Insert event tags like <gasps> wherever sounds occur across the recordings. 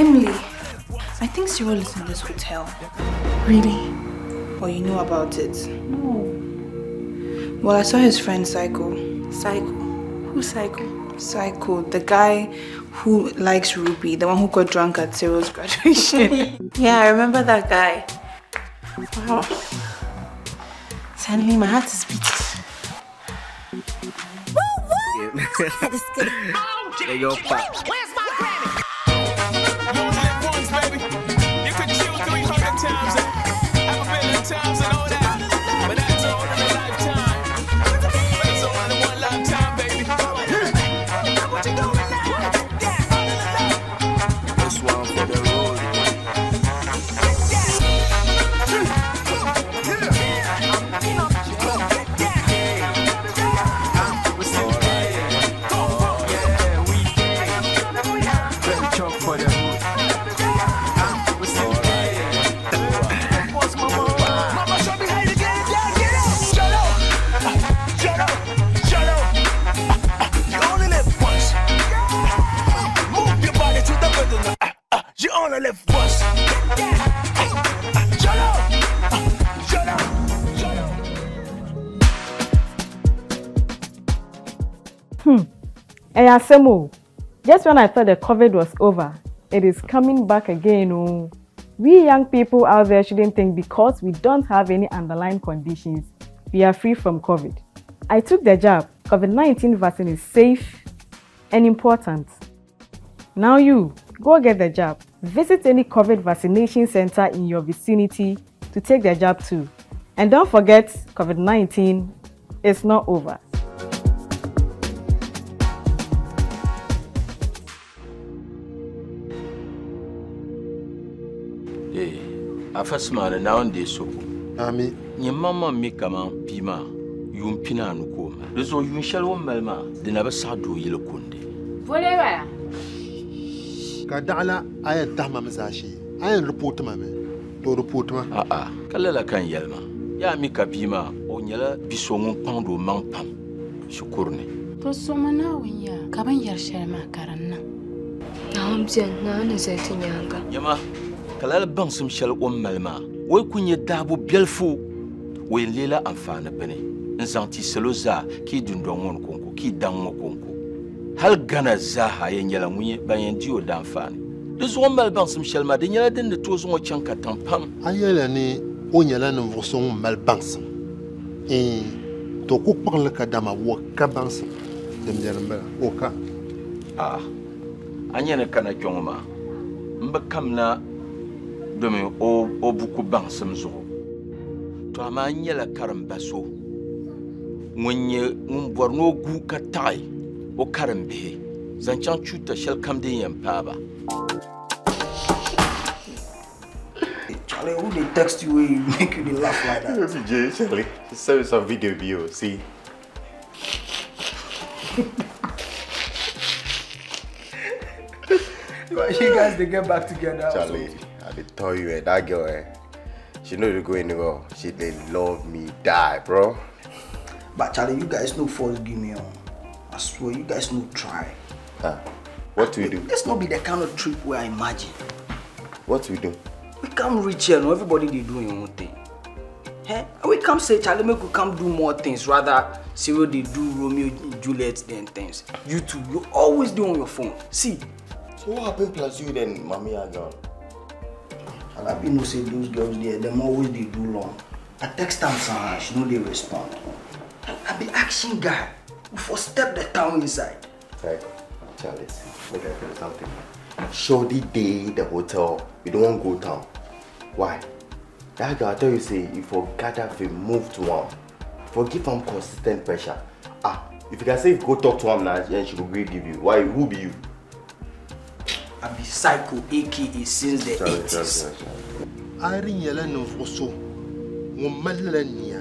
Emily, I think Cyril is in this hotel. Really? Well, you know about it? No. Well, I saw his friend Psycho. Psycho? Who's Psycho? Psycho, the guy who likes Ruby, the one who got drunk at Cyril's <laughs> graduation. yeah, I remember that guy. Wow. Suddenly my heart is beating. There you go, pop. Where's my Hey, Asemo. Just when I thought the COVID was over, it is coming back again. Oh. We young people out there shouldn't think because we don't have any underlying conditions, we are free from COVID. I took the jab. COVID 19 vaccine is safe and important. Now, you go get the jab. Visit any COVID vaccination center in your vicinity to take the jab too. And don't forget, COVID 19 is not over. afasmane naawuni dee soku ami. Nyɛ maŋmaŋ mi kaman pii maa pina ni kooma di zuɣu yuun shɛli wun mali maa di na bi saɣa doo yili vole ka a yɛn tahima mi zaa shee a yɛn ripootima mi to ripootima aa ah, ah. ka kan yɛlima yaa mi ka bia o nyɛla bia pam. Shikuru ni to soma naawuni yaa ka bin yɛri shɛli maa ka di niŋ naawuni biɛni naawuni zali ti ka lala baŋsim shɛli o mali maa. O yi ku nyɛ dahibu biɛlifu o yɛn leela anfaani bini n zaŋ ti salo zaa ka i dundɔŋ ŋɔ ni konko ka yi daŋ ŋɔ konko. Hali gana zaaha yɛn nyɛla ŋun yɛ ban yɛn di o da anfaani. Di zuɣu mali baŋsim shɛli maa di nyɛla din di toozi ŋɔ chaŋ ka tiŋ pam. A yɛla ni o nyɛla ninvuɣu so ŋun mali baŋsim. To ku kpiɣili ka dama wo ka baŋsim. Din biɛni n bala o ka. A a nyɛ ni kana kpɛ maa. N bi domi o o buku baŋsim zuɣu n nyɛla karimba so ŋun nyɛ ŋun bɔri ni o gu ka taɣi o karimbihi zaŋ chaŋ chuuta shɛli kam din yɛn paaba Charlie, who they text you when you make you laugh like that? <laughs> PJ, Charlie, send me some video view, see? <laughs> Why you guys they get back together? Charlie? I did tell you, eh, that girl, eh, she know to go anywhere. She they love me, die, bro. But Charlie, you guys no force give me on. I swear, you guys no try. Ah, what do we do? Let's not be the kind of trip where I imagine. What we do? We come reach here, no everybody they do their own thing. Eh? We come say, Charlie, make we come do more things. Rather, see what they do Romeo and Juliet then things. You two, you always do on your phone. See. So what happened plus you then, gone? And I be no say those girls there, them always they do long. I text them some, she know they respond. I, be action guy. We for step the town inside. Right, Charlie, make I tell you something. Shorty day the hotel, we don't want go town. Why? That girl I tell you say if for gather if you move to one, for give am consistent pressure. Ah, if you can say if you go talk to am now, then she will agree give you. Why? Who be you? I be psycho, aka since the Charlie, 80s. Charlie, Charlie. Ari nyɛla ninvuɣu so ŋun malila nia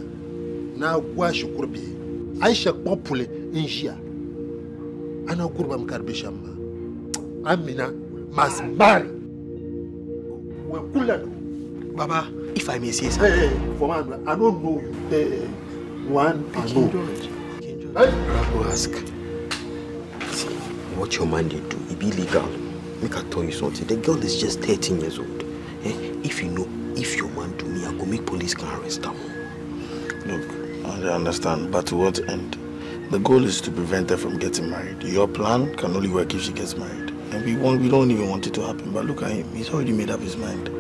ni a gɔa shikuru bihi. Aisha kpuɣi puli n-ʒiya. Ana guribam ka di be shɛm maa. Amina must marry. Well, kula do. Baba, if I may say Hey, hey, for man, I don't know you. Hey, one, I know. Hey. I go ask. See, what your man dey do, it be legal. Make I tell you something. The girl is just 13 years old. Eh? If you know, if your man do me, I go make police can arrest her. Look, I understand, but to what end? The goal is to prevent her from getting married. Your plan can only work if she gets married. And we, want, we don't even want it to happen. But look at him. He's already made up his mind.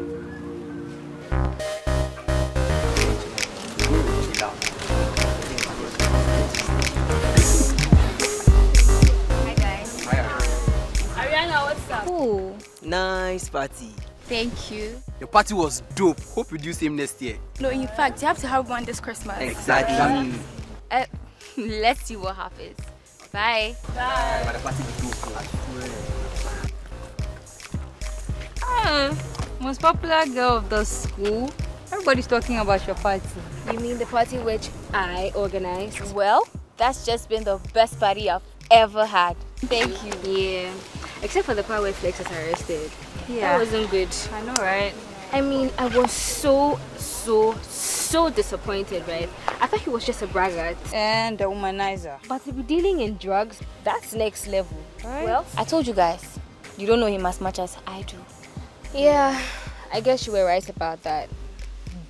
Party. Thank you. Your party was dope. Hope you do same next year. No, in fact, you have to have one this Christmas. Exactly. Uh, <laughs> let's see what happens. Bye. Bye. But the party be dope. I swear. Ah, most popular girl of the school. Everybody's talking about your party. You mean the party which I organized? Well, that's just been the best party I've ever had. Thank you. Yeah. Except for the part where Flex was arrested. Yeah. That wasn't good. I know, right? I mean, I was so, so, so disappointed, right? I thought he was just a braggart. And a womanizer. But to be dealing in drugs, that's next level. Right. Well, I told you guys, you don't know him as much as I do. Yeah, I guess you were right about that.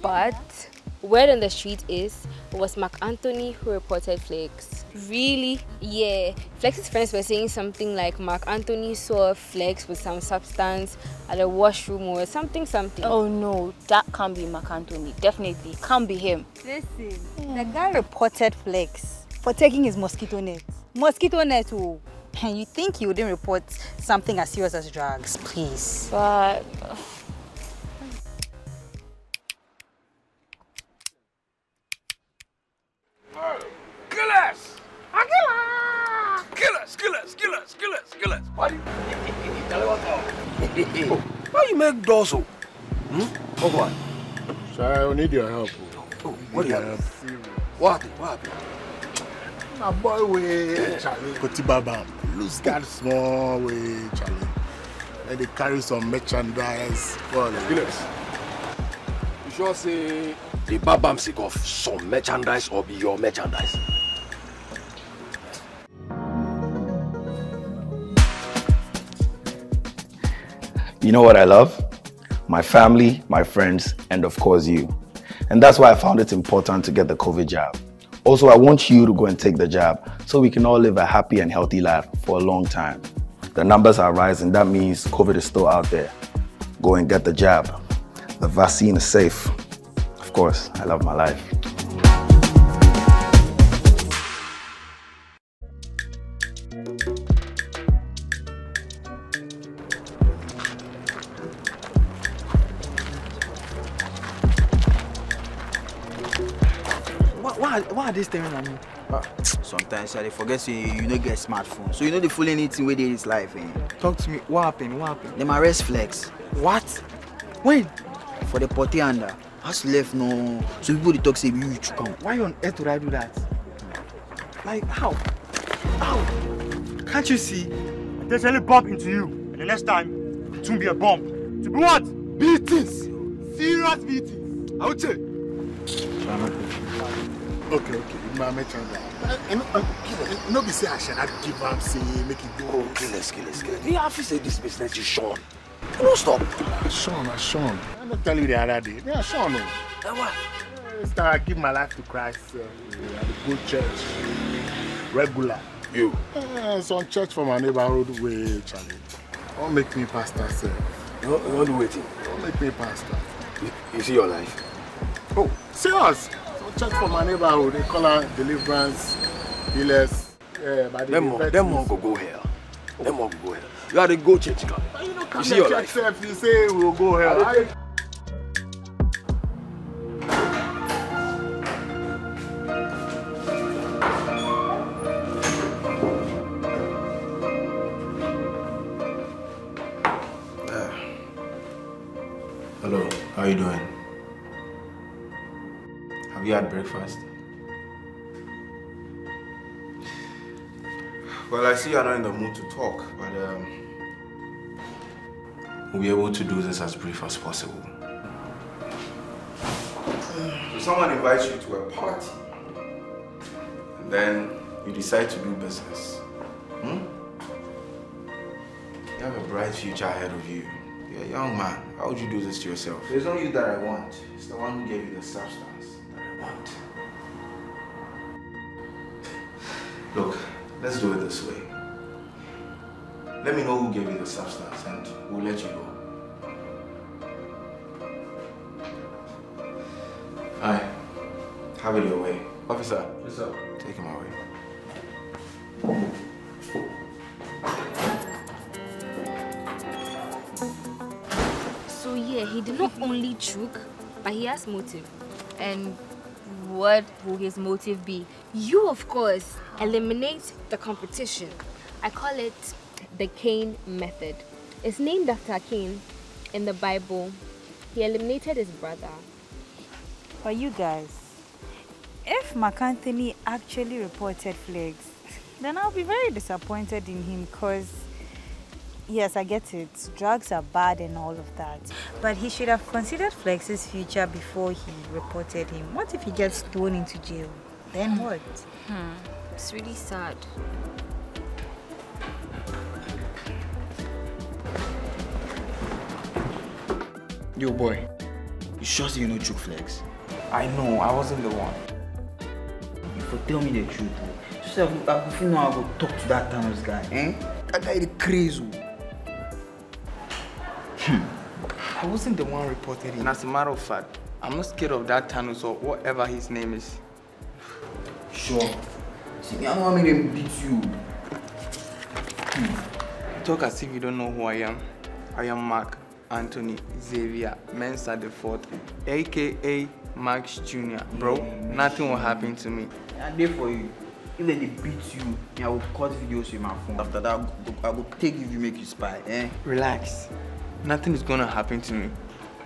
But word on the street is it was Mark Anthony who reported Flex. Really? Yeah. Flex's friends were saying something like Mark Anthony saw Flex with some substance at the washroom or something, something. Oh no, that can't be Mark Anthony. Definitely can't be him. Listen, the guy reported Flex for taking his mosquito net. Mosquito net, oh. And you think he wouldn't report something as serious as drugs, please. But Make doors so? Hmm? Oh what? Sorry, I need your help. Oh, what do you? What happened? What happened? My boy way, Charlie. Kotibaba. Loose guard small way, Charlie. And they carry some merchandise. Well, Gilles, you sure say the babam sick of some merchandise or be your merchandise? You know what I love? My family, my friends, and of course you. And that's why I found it important to get the COVID jab. Also, I want you to go and take the jab so we can all live a happy and healthy life for a long time. The numbers are rising, that means COVID is still out there. Go and get the jab. The vaccine is safe. Of course, I love my life. They staring at me? Sometimes I dey forget say you no get smartphone, so you no dey follow anything wey dey this life. Eh? Talk to me. What happened? What happened? Dem arrest Flex. What? When? For the potty under. As left no, so people dey talk say you you come. Why on earth would I do that? Like how? How? Can't you see? There's only bump into you, and the next time, it won't be a bump. To be what? Beatings! Serious beatings! I would say. Okay, okay. My. And uh, no be say I shall not give am say make it go. Oh, Gilles, Gilles, Gilles. You have to say this business is Sean. You don't stop. Sean, uh, Sean. I not tell you the other day. Yeah, Sean. No. Now what? This time I give my life to Christ. Uh, I dey go church regular. You? Uh, some church for my neighborhood way, Charlie. Don't make me pastor, sir. You don't do waiting. Don't make me pastor. You, you see your life. Oh, serious? Church for my neighborhood, they call her deliverance, healers. Yeah, the Them more, them more go go here. Them more go go here. You are the go church guy. You see your life. If you say we'll go here, breakfast? Well, I see you're not in the mood to talk, but um, we'll be able to do this as brief as possible. So someone invites you to a party, and then you decide to do business. Hmm? You have a bright future ahead of you. You're a young man. How would you do this to yourself? It's not you that I want. It's the one who gave you the substance that want. Look, let's do it this way. Let me know who gave you the substance and we'll let you go. Aye. Have it your way. Officer. Yes, sir. Take him away. So yeah, he did not only choke, but he has motive. And what will his motive be? You, of course, eliminate the competition. I call it the Cain method. It's named after Cain in the Bible. He eliminated his brother. But you guys, if Mark Anthony actually reported Flex, then I'll be very disappointed in him because, yes, I get it. Drugs are bad and all of that. But he should have considered Flex's future before he reported him. What if he gets thrown into jail? Then what? Hmm. It's really sad. Yo, boy. You sure say you know Juke Flex? I know, I wasn't the one. If You tell me the truth. So I I feel now I go talk to that Thanos guy, eh? That guy is crazy. I wasn't the one reported him. As a matter of fact, I'm not scared of that Thanos or whatever his name is. Sure. See, me, I don't want me to beat you. You talk as if you don't know who I am. I am Mark Anthony Xavier Mensa the Fourth, aka Max Jr. Bro, nothing will happen to me. I'm there for you. Even If they dey beat you, I will cut videos with my phone. After that, I will take you, if you make you spy, eh? Relax. Nothing is gonna happen to me.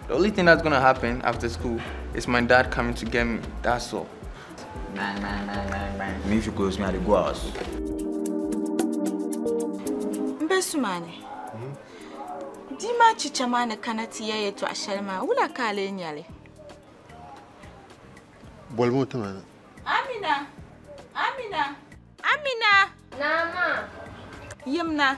The only thing that's gonna happen after school is my dad coming to get me. That's all. Nah, nah, nah, nah, nah. Me, if you close me, I dey go house. mbesumane hmm? dima chichamane kana tiya yetu ashalma wula kale nyale Bolmo tamana. amina amina amina nama yemna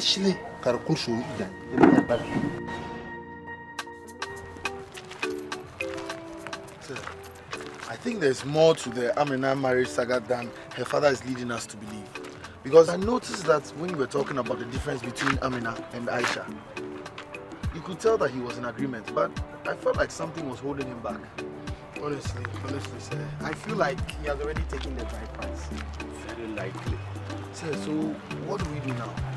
shi. Kar kul so idan. Dim. I think there's more to the Amina marriage saga than her father is leading us to believe. Because I noticed that when you were talking about the difference between Amina and Aisha, you could tell that he was in agreement, but I felt like something was holding him back. Honestly, honestly, sir, I feel like he has already taken the right path. Very likely. Sir, so what do we do now?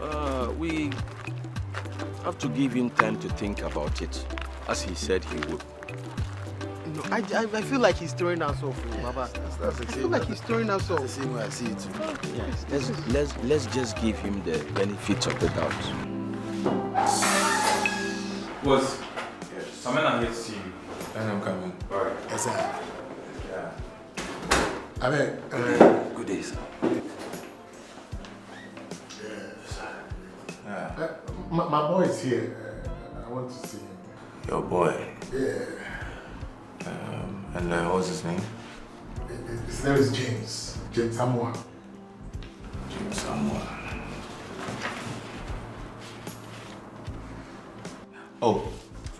Uh, we have to give him time to think about it, as he said he would. No, I, I, I feel like he's throwing us off, Baba. That's, that's the I feel like he's throwing us off. the same way I see it too. Yes, let's, let's, let's just give him the benefit of the doubt. Was Samena here to see you. And I'm coming. Alright. Yes, sir. Yeah. I mean, uh, Good day, sir. My, my boy is here. I want to see him. Your boy. Yeah. Um, and uh, what's his name? His name is James. James Samoa. James Samuel. Oh,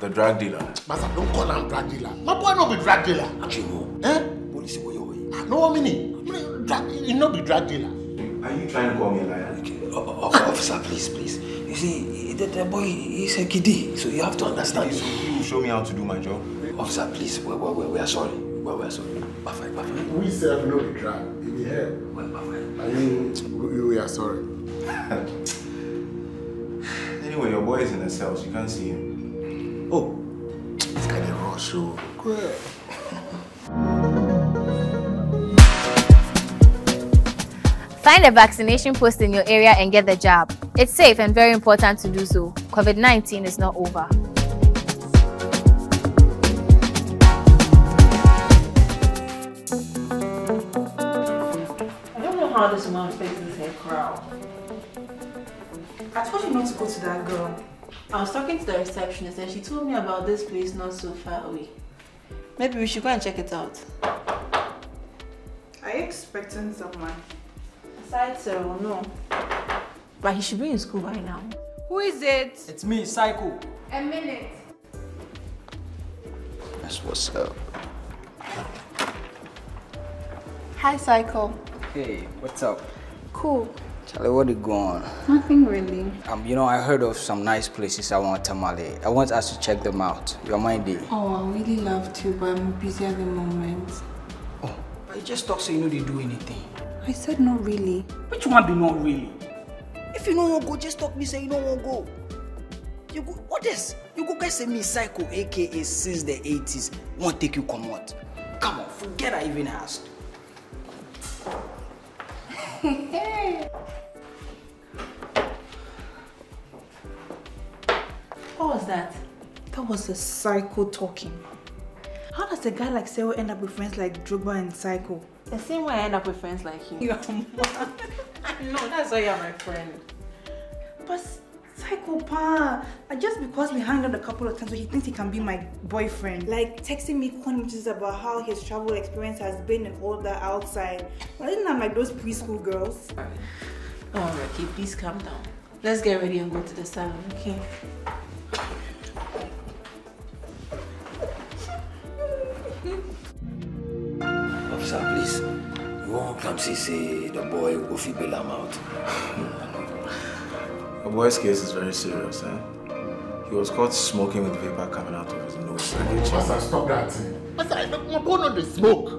the drug dealer. Master, don't call him drug dealer. My boy no be drug dealer. Actually, no. Eh? Police boy, oh, No, I mean, drug, he no be drug dealer. Are you trying to call me a liar? Okay. Officer, please, please. You see, the, the boy is a kiddie, so you have to understand. You will show me how to do my job. Officer, please, we, we, we, we are sorry. We, we are sorry. Bafai, bafai. We serve no be drug. He be help. I mean, we, we are sorry. <laughs> Anyway, your boy is in the cells. You can't see him. Oh, this guy dey rush, oh. so. Good. Find a vaccination post in your area and get the jab. It's safe and very important to do so. COVID 19 is not over. I don't know how this woman faces her crowd. I told you not to go to that girl. I was talking to the receptionist and she told me about this place not so far away. Maybe we should go and check it out. Are you expecting someone? Aside Cyril, no. But he should be in school by now. Who is it? It's me, Psycho. A minute. That's what's up. Hi, Psycho. Hey, what's up? Cool. Charlie, what you going? On? Nothing really. Um, you know, I heard of some nice places I want Tamale. I want us to check them out. You're my day. Oh, I really love to, but I'm busy at the moment. Oh, but you just talk so you know they do anything. I said not really. Which one be not really? If you don't want go, just talk me say you don't want go. You go, what is? You go guys say me psycho, aka since the 80s, won't take you come out. Come on, forget I even asked. <laughs> What was that? That was a psycho talking. How does a guy like Cyril end up with friends like Drogba and Psycho? The same way I end up with friends like you. You're <laughs> mad. I know, that's why you're my friend. But Psycho Pa, uh, just because we hung out a couple of times, so he thinks he can be my boyfriend. Like texting me quantities about how his travel experience has been and all that outside. But I didn't like those preschool girls. Alright, okay, please calm down. Let's get ready and go to the salon, okay? You won't come see say the boy go fit bail am out. <laughs> The boy's case is very serious, eh? He was caught smoking with vapor coming out of his nose. Master, stop that thing. Master, I don't want no the smoke.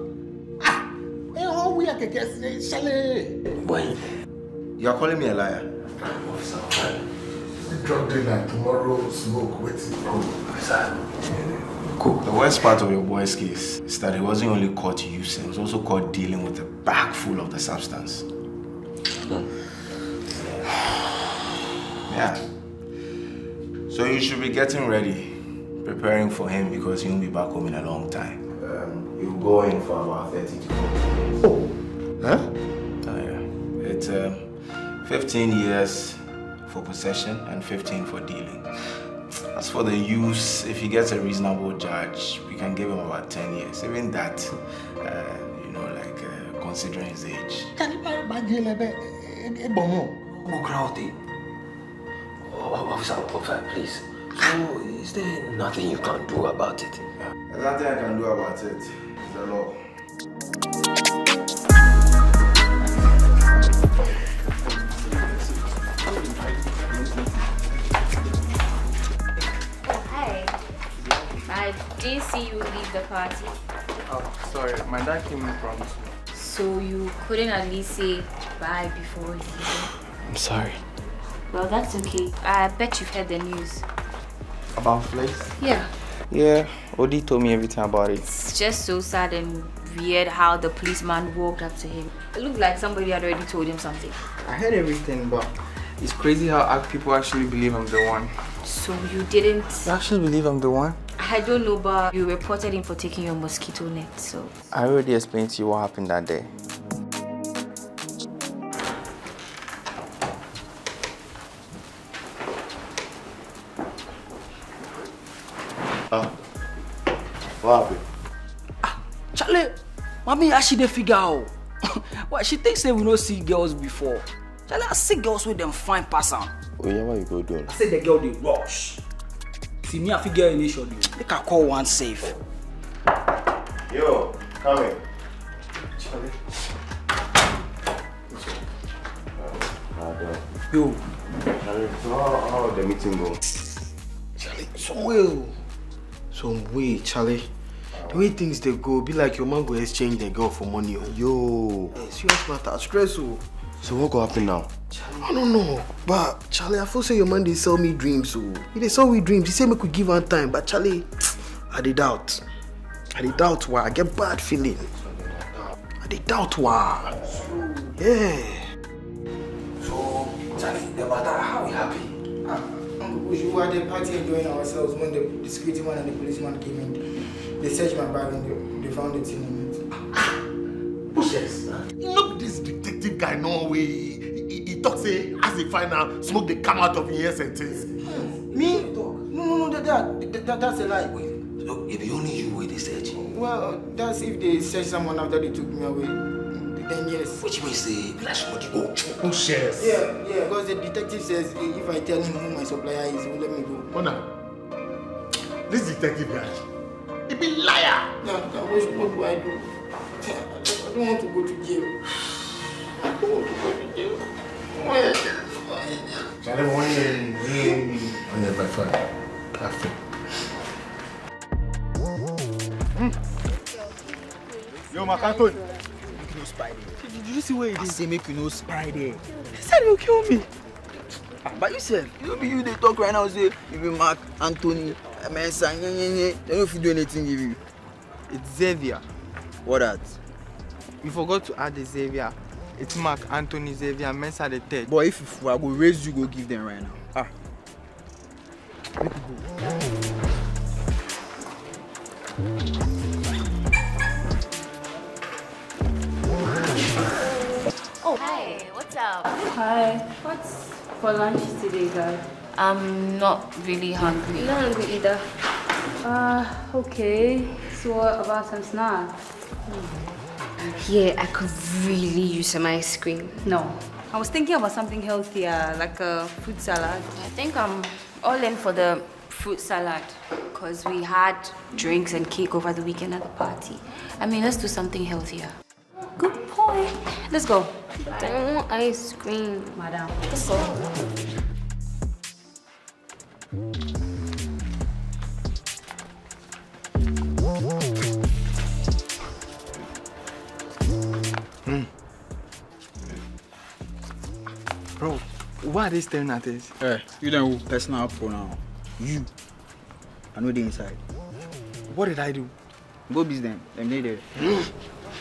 Ah, eh, how we are get say, Shale. Boy, You are calling me a liar? Officer, drug dealer tomorrow smoke waiting. Officer. The worst part of your boy's case is that he wasn't only caught using, he was also caught dealing with a bag full of the substance. Yeah. So you should be getting ready, preparing for him because he won't be back home in a long time. Um, he'll go in for about 30 to 40 days. Oh. Huh? Oh, yeah. It's um, 15 years for possession and 15 for dealing. As for the use, if he gets a reasonable judge, we can give him about 10 years. Even that, uh, you know, like uh, considering his age. Can you buy a bag crowd Oh, officer, officer, please. So, is there nothing you can do about it? There's nothing I can do about it. It's the law. Didn't see you leave the party. Oh, sorry, my dad came in from school. So you couldn't at least say bye before leaving? I'm sorry. Well, that's okay. I bet you've heard the news. About Flex? Yeah. Yeah, Odi told me everything about it. It's just so sad and weird how the policeman walked up to him. It looked like somebody had already told him something. I heard everything, but it's crazy how people actually believe I'm the one. So you didn't... You actually believe I'm the one? I don't know, but you reported him for taking your mosquito net, so... I already explained to you what happened that day. Huh? What happened? Ah, Charlie, mommy actually dey figure out. <laughs> Why she think say we no see girls before. Charlie, I see girls with them fine pass am. Oh yeah, what you go do? I say the girl dey rush. See me, I figure initially. Make I call one safe. Yo, come here. Charlie. Yo. Charlie, so how, how the meeting go? Charlie, so well. Some way, Charlie. The way things they go, be like your man go exchange the girl for money. oh. Yo. Hey, serious matter, stress. Oh. So what go happen now? I don't know, but Charlie, I feel say your man they sell me dreams. Oh, he they sell me dreams. He say me could give one time, but Charlie, I did doubt. I did doubt why. I get bad feeling. I did doubt why. Yeah. Charlie, the matter, how we happy? We were at the party enjoying ourselves when the, the security man and the policeman came in. They searched my bag and they, they found the thing in it. Bushes. Look this detective guy no way. Talk say as he find out smoke they come out of his ears and things. Me? No, no, no, that, that, that, that's a lie. Look, if only you were the search. Well, that's if they search someone after they took me away. Then yes. Which means say, flash somebody go. Bushes. Yeah, yeah, because the detective says if I tell him who my supplier is, he will let me go. Mona, this detective guy, he be liar. No, what, what do I do? I don't want to go to jail. I don't want to go to jail. Charlie, one year, one year, my friend. Perfect. Yo, Macanton. Make you no spy there. Did you see where it is? I say make you no spy there. He said he'll kill me. But you said, you know be you they talk right now say you be Mark, Anthony, Mensa. They don't fit do anything give you. It's Xavier. What that? We forgot to add the Xavier. It's Mark Anthony Xavier Mensa the third. Boy, if you fool, I go raise you, go give them right now. Ah. Oh, hi. What's up? Hi. What's for lunch today, guys? I'm not really hungry. Not hungry either. Uh, okay. So what about some snacks? Yeah, I could really use some ice cream. No. I was thinking about something healthier, uh, like a fruit salad. I think I'm all in for the fruit salad because we had drinks and cake over the weekend at the party. I mean, let's do something healthier. Good point. Let's go. I don't want ice cream, madam. Let's go. Mm. Bro, why are they staring at us? Hey, eh, you know personal for now. You. I know the inside. What did I do? Go beat them. Them they there. <gasps>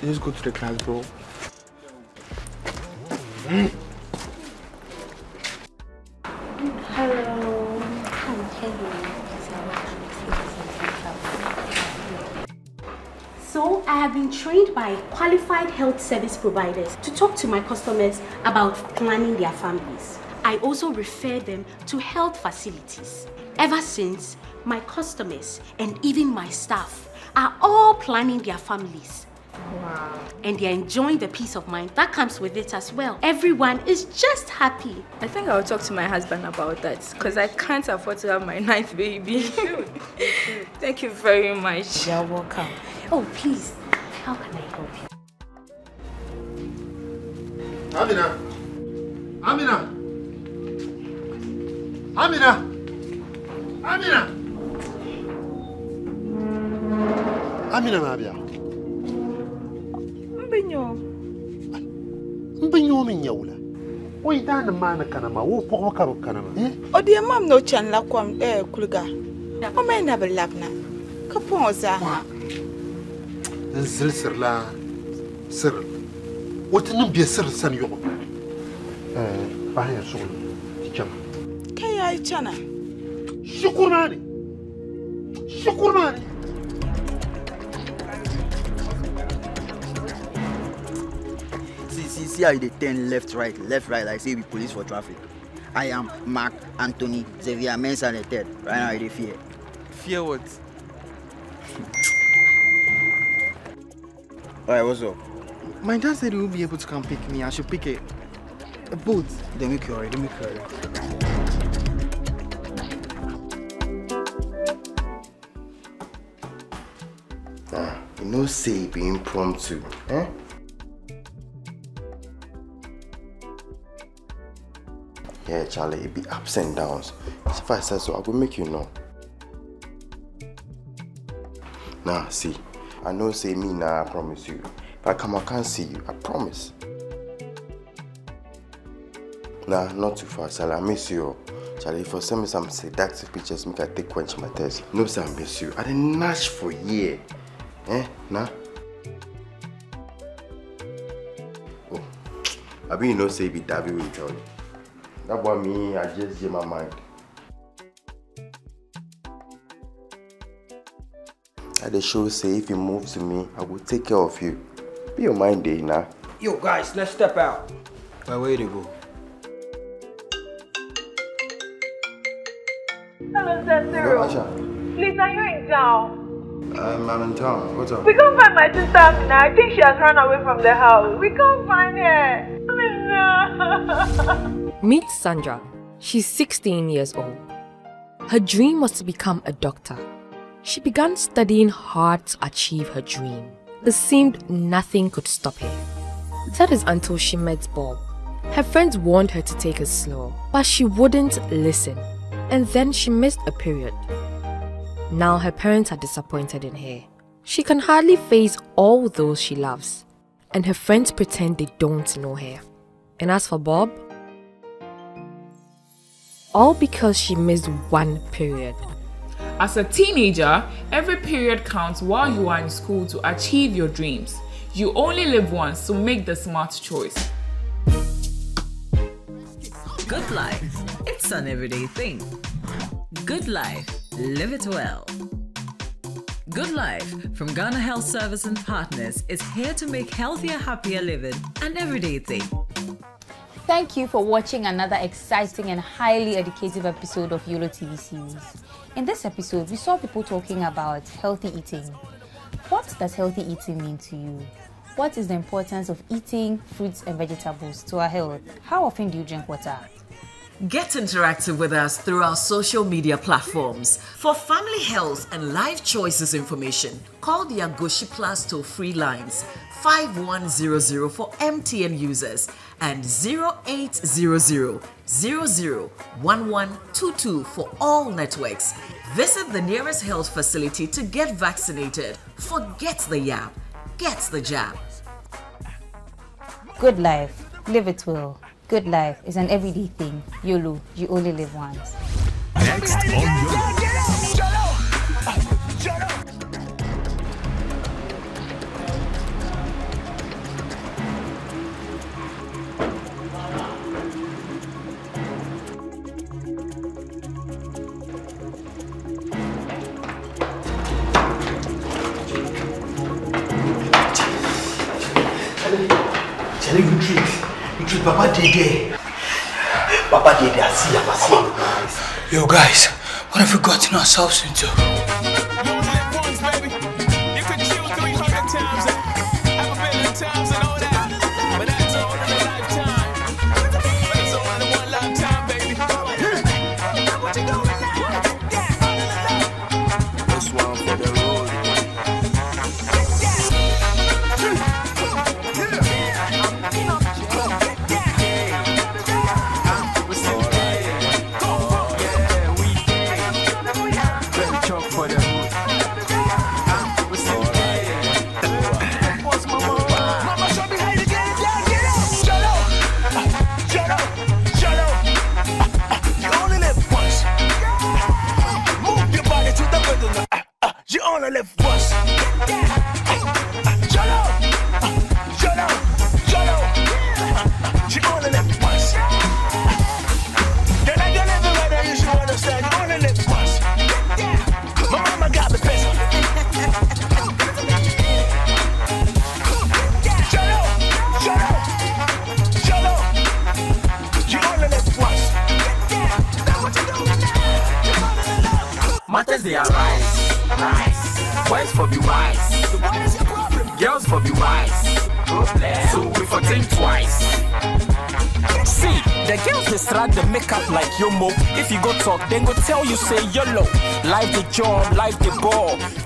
Let's go to the class, bro. Hello. Trained by qualified health service providers to talk to my customers about planning their families. I also refer them to health facilities. Ever since, my customers and even my staff are all planning their families. Wow. And they're enjoying the peace of mind that comes with it as well. Everyone is just happy. I think I'll talk to my husband about that because I can't afford to have my <laughs> ninth baby. Thank you very much. You're welcome. Oh, please, how can I help you? Amina. Amina. Amina. Amina. Amina mabia. Mbenyo. Mbenyo min yawla. Wai da na mana kana ma wo poko ka kana ma. Eh? O deɛ mam na o kyɛn la kɔm ɛɛ kuliga. O mɛ na bɛ labna. Ka pɔn o. Nzil sir la sir. Wata nin biya sir san yogo. Eh, ba ya so ti chama. Ka ya yi kyɛna. Shukurani. Shukurani. See, see, see how you dey turn left, right, left, right, like say you be police for traffic. I am Mark Anthony Xavier Mensa the third. Right now, I dey fear. Fear what? <laughs> Alright, what's up? My dad said he won't be able to come pick me. I should pick a, a boat. Then you already, make you already. Ah, you know, say be impromptu. Eh? Yeah, Charlie, it be ups and downs. If I said so, I will make you know. Nah, see, I know say me now, I promise you. If I come, I can't see you. I promise. Nah, not too far, Charlie. I miss you. Charlie, if you send me some seductive pictures, make I take quench my thirst. No, say I miss you. I didn't nash for year. Eh? Nah. Oh, I mean, you know, say be Davi will tell you. That boy me, I just get my mind. I the show say if you move to me, I will take care of you. Be your mind day now. Yo, guys, let's step out. But where they go? Hello, Sir Hello, Cyril. Aisha. Please, are you in town? Um, I'm in town. What's up? We can't find my sister Amina. I think she has run away from the house. We can't find her. Amina. <laughs> Meet Sandra. She's 16 years old. Her dream was to become a doctor. She began studying hard to achieve her dream. It seemed nothing could stop her. That is until she met Bob. Her friends warned her to take it slow, but she wouldn't listen. And then she missed a period. Now her parents are disappointed in her. She can hardly face all those she loves, and her friends pretend they don't know her. And as for Bob, all because she missed one period. As a teenager, every period counts while you are in school to achieve your dreams. You only live once, so make the smart choice. Good life. It's an everyday thing. Good life. Live it well. Good Life from Ghana Health Service and Partners is here to make healthier, happier living an everyday thing. Thank you for watching another exciting and highly educative episode of YOLO TV series. In this episode, we saw people talking about healthy eating. What does healthy eating mean to you? What is the importance of eating fruits and vegetables to our health? How often do you drink water? Get interactive with us through our social media platforms. For family health and life choices information, call the Agoshi Plus toll free lines 5100 for MTN users and 0800 001122 for all networks. Visit the nearest health facility to get vaccinated. Forget the yap, get the jab. Good life. Live it well. Good life is an everyday thing. YOLO, you only live once. Next on YOLO. You Papa Dede. Papa Dede, I see him, I see. Yo, guys, what have we gotten ourselves into? Tell you say YOLO. Life the job, life the ball.